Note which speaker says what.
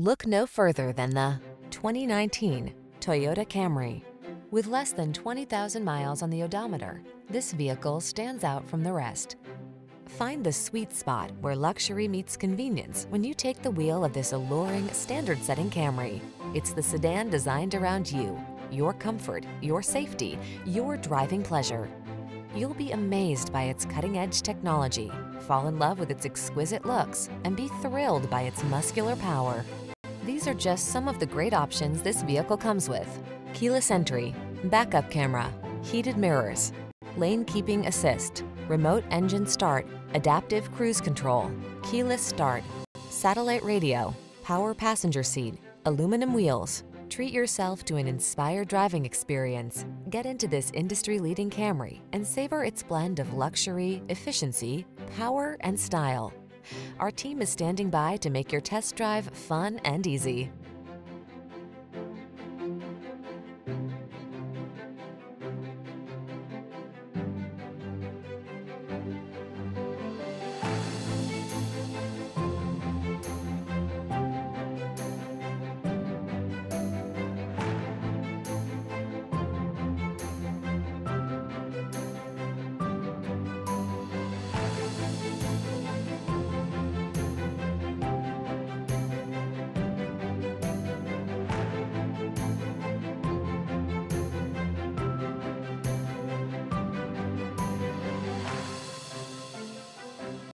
Speaker 1: Look no further than the 2019 Toyota Camry. With less than 20,000 miles on the odometer, this vehicle stands out from the rest. Find the sweet spot where luxury meets convenience when you take the wheel of this alluring, standard-setting Camry. It's the sedan designed around you, your comfort, your safety, your driving pleasure. You'll be amazed by its cutting-edge technology, fall in love with its exquisite looks, and be thrilled by its muscular power. These are just some of the great options this vehicle comes with. Keyless entry, backup camera, heated mirrors, lane keeping assist, remote engine start, adaptive cruise control, keyless start, satellite radio, power passenger seat, aluminum wheels. Treat yourself to an inspired driving experience. Get into this industry-leading Camry and savor its blend of luxury, efficiency, power, and style. Our team is standing by to make your test drive fun and easy.